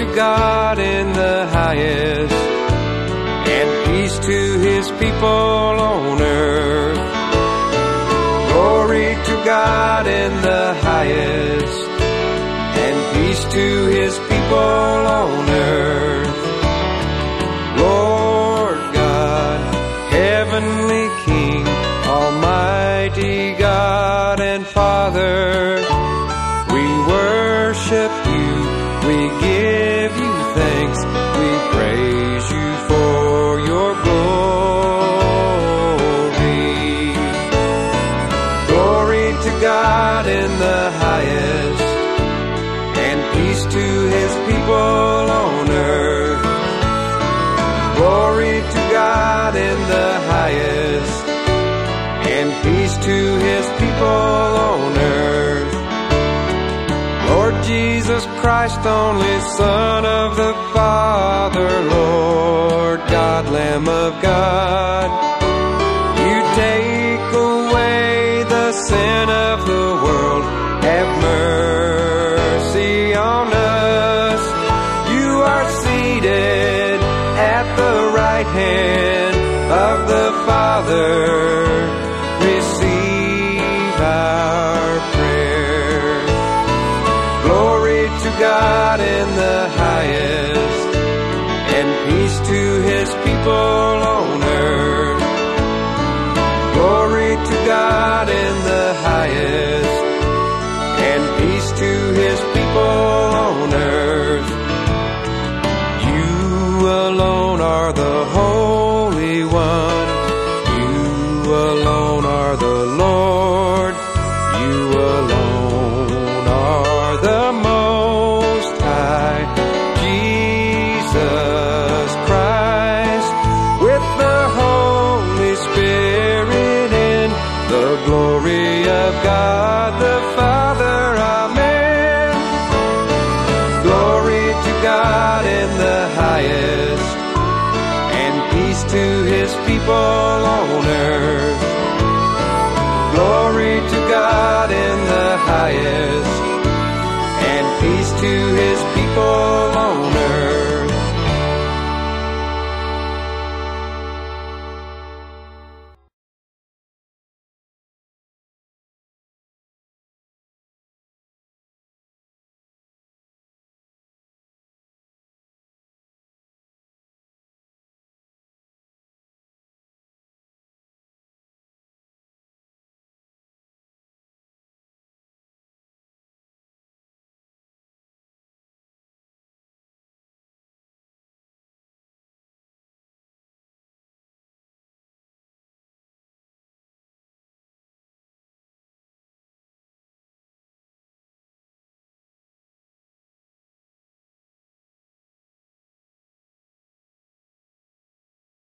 of God in the highest, and peace to his people on earth. Glory to God in the highest, and peace to his people on earth. Lord God, heavenly King, Almighty God and Father, we worship to God in the highest, and peace to his people on earth. Lord Jesus Christ, only Son of the Father, Lord God, Lamb of God, hand of the Father. Receive our prayer. Glory to God in the highest, and peace to his people on earth. Glory to God in the highest, and peace to his people the glory of God the Father. Amen. Glory to God in the highest, and peace to his people on earth. Glory to God in the highest, and peace to his